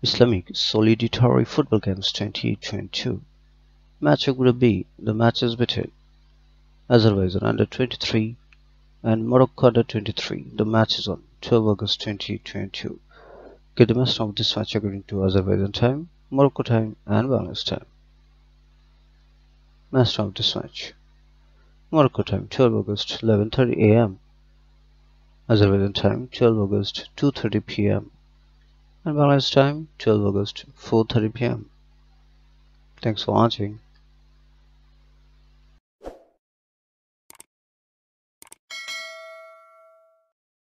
Islamic Solidarity Football Games 2022 Match of Group B The matches between Azerbaijan under 23 and Morocco under 23 The match is on 12 August 2022 Get the best of this match according to Azerbaijan time, Morocco time and Bangladesh time. Match of this match Morocco time 12 August 11:30 a.m. Azerbaijan time 12 August 2:30 p.m. and Bangladesh time 12 August 4:30 p.m. Thanks for watching.